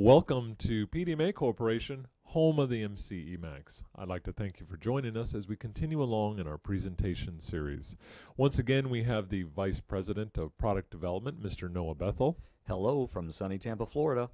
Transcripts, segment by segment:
Welcome to PDMA Corporation, home of the MC Emax. I'd like to thank you for joining us as we continue along in our presentation series. Once again, we have the Vice President of Product Development, Mr. Noah Bethel. Hello from sunny Tampa, Florida.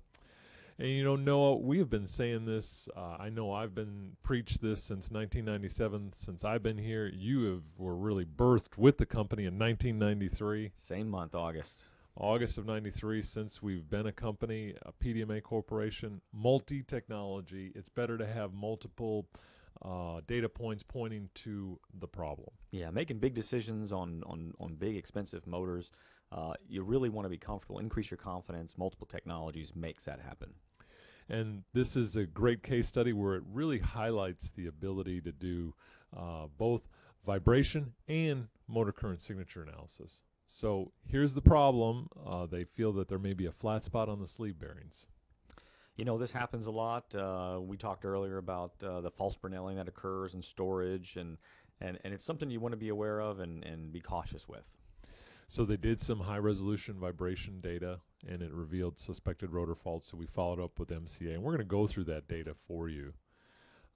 And you know, Noah, we have been saying this. Uh, I know I've been preached this since 1997. Since I've been here, you have were really birthed with the company in 1993. Same month, August. August of 93 since we've been a company, a PDMA corporation, multi technology. It's better to have multiple uh, data points pointing to the problem. Yeah, making big decisions on, on, on big expensive motors, uh, you really want to be comfortable, increase your confidence. Multiple technologies makes that happen. And this is a great case study where it really highlights the ability to do uh, both vibration and motor current signature analysis. So here's the problem. Uh, they feel that there may be a flat spot on the sleeve bearings. You know, this happens a lot. Uh, we talked earlier about uh, the false Brinelling that occurs in storage, and, and, and it's something you want to be aware of and, and be cautious with. So they did some high resolution vibration data, and it revealed suspected rotor faults. So we followed up with MCA, and we're going to go through that data for you.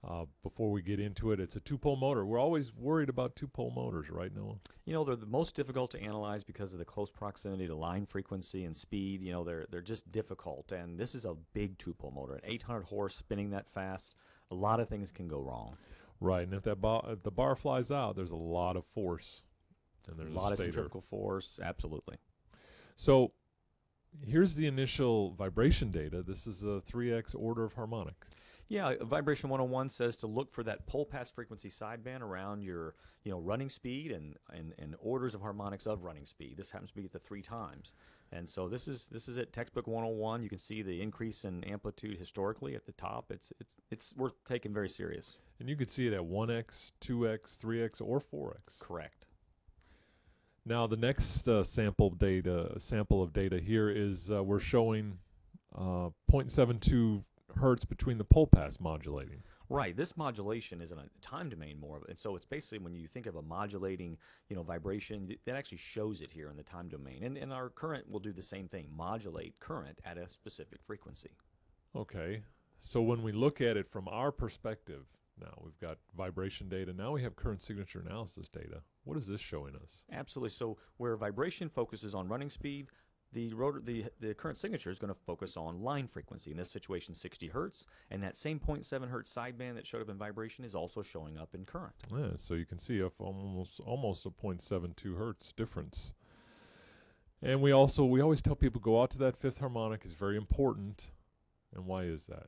Uh, before we get into it, it's a two-pole motor. We're always worried about two-pole motors, right, Noah? You know, they're the most difficult to analyze because of the close proximity to line frequency and speed. You know, they're they're just difficult. And this is a big two-pole motor, an 800 horse spinning that fast. A lot of things can go wrong. Right, and if that bar, if the bar flies out, there's a lot of force, and there's a lot a of centrifugal force. Absolutely. So here's the initial vibration data. This is a 3x order of harmonic. Yeah, Vibration 101 says to look for that pole pass frequency sideband around your, you know, running speed and, and, and orders of harmonics of running speed. This happens to be at the three times. And so this is this is at textbook 101. You can see the increase in amplitude historically at the top. It's it's it's worth taking very serious. And you could see it at 1x, 2x, 3x, or 4x. Correct. Now the next uh, sample data sample of data here is uh, we're showing uh, 0.72 hertz between the pole pass modulating. Right. This modulation is in a time domain more, and so it's basically when you think of a modulating, you know, vibration, that actually shows it here in the time domain. And, and our current will do the same thing, modulate current at a specific frequency. Okay. So when we look at it from our perspective, now we've got vibration data. Now we have current signature analysis data. What is this showing us? Absolutely. So where vibration focuses on running speed, the rotor, the the current signature is going to focus on line frequency. In this situation, 60 hertz, and that same 0.7 hertz sideband that showed up in vibration is also showing up in current. Yeah, so you can see a almost almost a 0.72 hertz difference. And we also we always tell people go out to that fifth harmonic is very important. And why is that?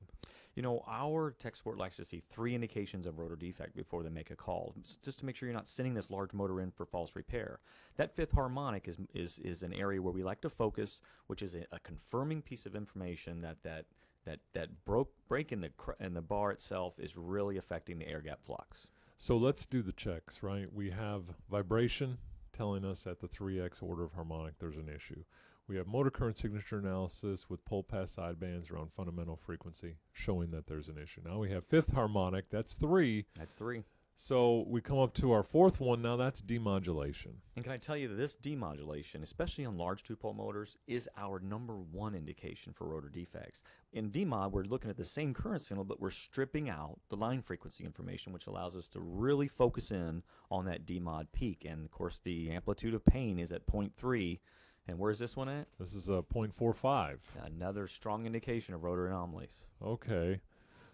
You know, our tech support likes to see three indications of rotor defect before they make a call, just to make sure you're not sending this large motor in for false repair. That fifth harmonic is is is an area where we like to focus, which is a, a confirming piece of information that that that that broke break in the in the bar itself is really affecting the air gap flux. So let's do the checks, right? We have vibration telling us at the 3x order of harmonic there's an issue. We have motor current signature analysis with pole pass sidebands around fundamental frequency showing that there's an issue. Now we have fifth harmonic, that's three. That's three. So we come up to our fourth one, now that's demodulation. And can I tell you that this demodulation, especially on large two pole motors, is our number one indication for rotor defects. In demod, we're looking at the same current signal, but we're stripping out the line frequency information, which allows us to really focus in on that demod peak. And of course, the amplitude of pain is at 0.3 and where's this one at? This is a 0.45. Another strong indication of rotor anomalies. Okay.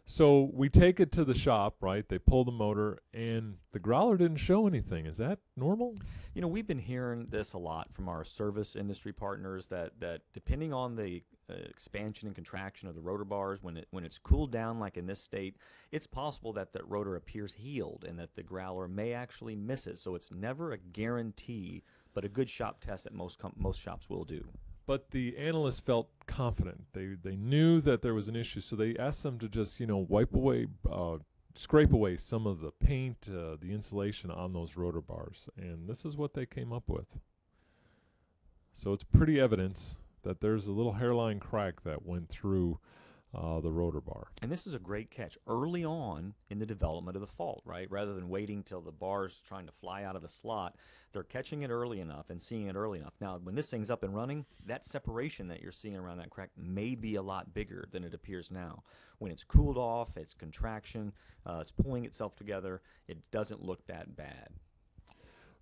So we take it to the shop, right? They pull the motor, and the growler didn't show anything. Is that normal? You know, we've been hearing this a lot from our service industry partners that that depending on the uh, expansion and contraction of the rotor bars, when it when it's cooled down, like in this state, it's possible that that rotor appears healed, and that the growler may actually miss it. So it's never a guarantee but a good shop test that most most shops will do. But the analysts felt confident. They they knew that there was an issue, so they asked them to just you know wipe away, uh, scrape away some of the paint, uh, the insulation on those rotor bars, and this is what they came up with. So it's pretty evidence that there's a little hairline crack that went through uh, the rotor bar. And this is a great catch early on in the development of the fault, right? Rather than waiting till the bar's trying to fly out of the slot, they're catching it early enough and seeing it early enough. Now, when this thing's up and running, that separation that you're seeing around that crack may be a lot bigger than it appears now. When it's cooled off, it's contraction, uh, it's pulling itself together, it doesn't look that bad.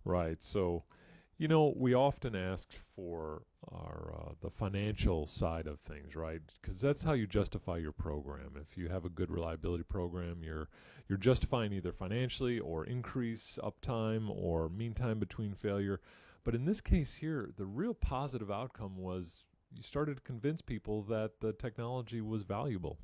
Right. So, you know, we often ask for our uh, the financial side of things, right? Because that's how you justify your program. If you have a good reliability program, you're you're justifying either financially or increase uptime or mean time between failure. But in this case here, the real positive outcome was you started to convince people that the technology was valuable.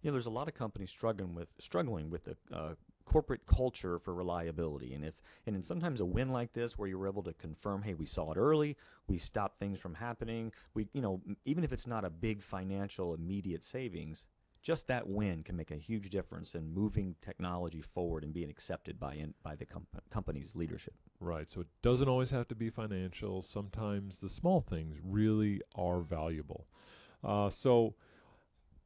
You know, there's a lot of companies struggling with struggling with the uh, corporate culture for reliability. And if and in sometimes a win like this where you're able to confirm, hey, we saw it early, we stopped things from happening. We, you know, even if it's not a big financial immediate savings, just that win can make a huge difference in moving technology forward and being accepted by in, by the comp- company's leadership. Right. So it doesn't always have to be financial. Sometimes the small things really are valuable. Uh, so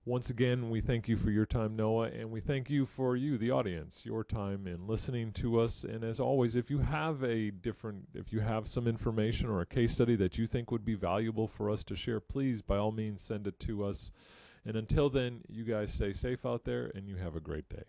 once again, we thank you for your time, Noah, and we thank you for you, the audience, your time in listening to us. And as always, if you have a different, if you have some information or a case study that you think would be valuable for us to share, please, by all means, send it to us. And until then, you guys stay safe out there and you have a great day.